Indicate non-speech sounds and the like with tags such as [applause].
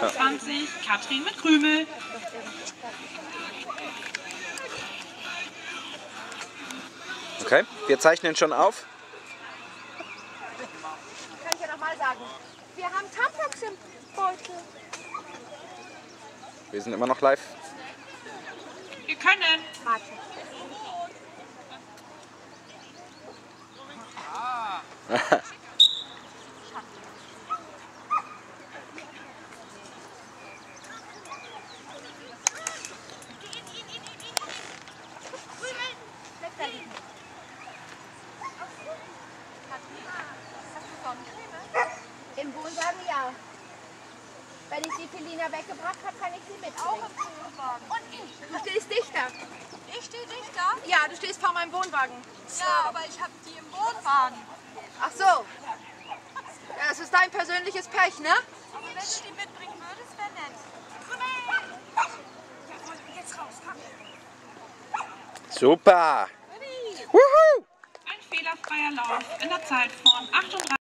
27, Katrin mit Krümel. Okay, wir zeichnen schon auf. Kann ich ja nochmal sagen. Wir haben Tampons im Beutel. Wir sind immer noch live. Wir können. Martin. Bleib [laughs] Im Wohnwagen ja. Wenn ich die Felina weggebracht habe, kann ich sie mit. Auch im Wohnwagen. Und ich. Du stehst dichter. Ich stehe nicht da. Ja, du stehst vor meinem Wohnwagen. Ja, aber ich habe die im Wohnwagen. Ach so. Das ist dein persönliches Pech, ne? Aber wenn du die mitbringen würdest, wäre nett. Jetzt raus, komm. Super. Fehlerfreier Lauf in der Zeit von 38.